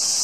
you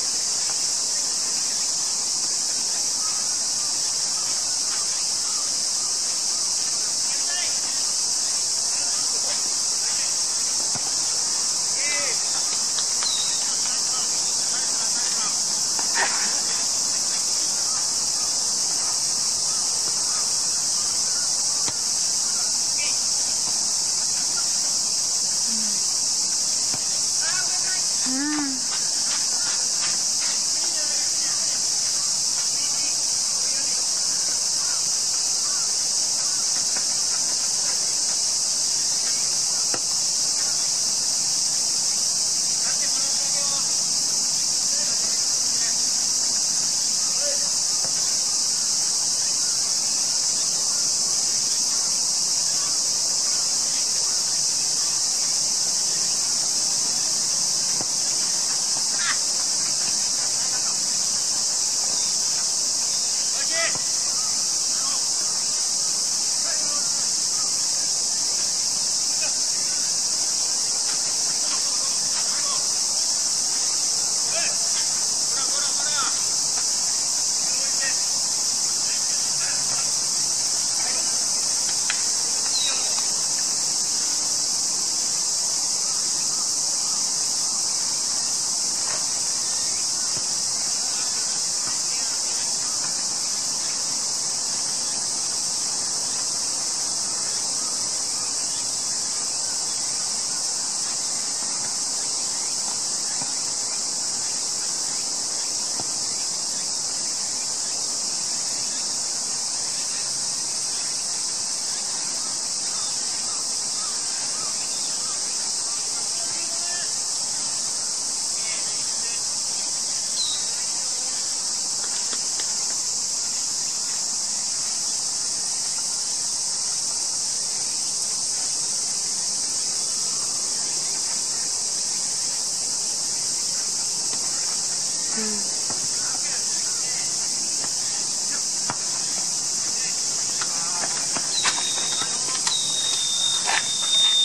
Mm.